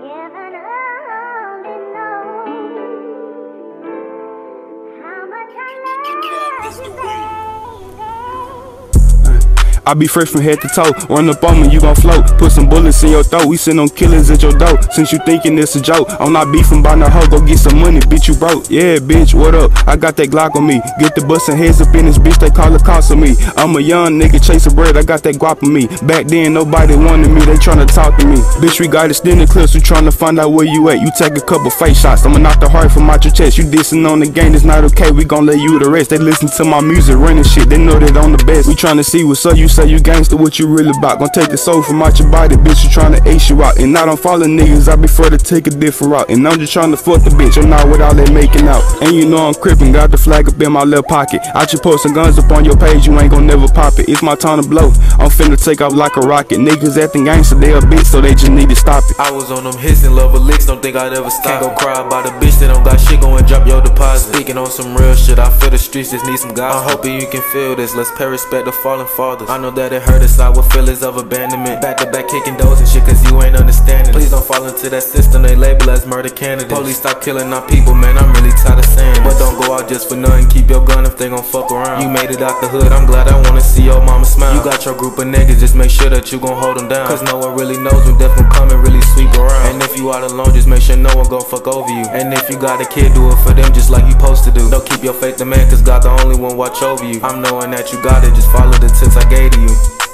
Yeah. you. I be fresh from head to toe. Run up on me, you gon' float. Put some bullets in your throat. We send on killers at your door. Since you thinking it's a joke, I'm not beefing by no hoe. Go get some money, bitch, you broke. Yeah, bitch, what up? I got that Glock on me. Get the bustin' heads up in this bitch, they call cops on me. I'm a young nigga chasing bread, I got that guap on me. Back then, nobody wanted me, they tryna talk to me. Bitch, we got extended clips, we tryna find out where you at. You take a couple face shots, I'ma knock the heart from out your chest. You dissing on the game, it's not okay, we gon' let you the rest. They listen to my music, running shit, they know that I'm the best. We tryna see what's up, you say you gangster, what you really about? Gonna take the soul from out your body, bitch, you tryna ace you out. And I don't follow niggas, I prefer to take a different route. And I'm just tryna fuck the bitch, I'm not with all that making out. And you know I'm crippin', got the flag up in my left pocket. I just put some guns up on your page, you ain't gon' never pop it. It's my time to blow, I'm finna take off like a rocket. Niggas acting gangster, they a bitch, so they just need to stop it. I was on them hits and love licks, don't think I'd ever stop. Can't go cry about a bitch that don't got shit, go and drop your. Speaking on some real shit, I feel the streets just need some guys. I'm hoping you can feel this, let's pay respect to fallen fathers. I know that it hurt us, I with feelings of abandonment. Back to back kicking doors and shit, cause you ain't understanding. Please don't fall into that system, they label as murder candidates. Police stop killing our people, man, I'm really tired of saying But don't go out just for nothing, keep your gun if they gon' fuck around. You made it out the hood, I'm glad I wanna see your mama smile. You got your group of niggas, just make sure that you gon' hold them down. Cause no one really knows when death will come and really sweep around. Alone, just make sure no one gon' fuck over you. And if you got a kid, do it for them just like you supposed to do. Don't keep your faith in man, cause God the only one watch over you. I'm knowing that you got it, just follow the tips I gave to you.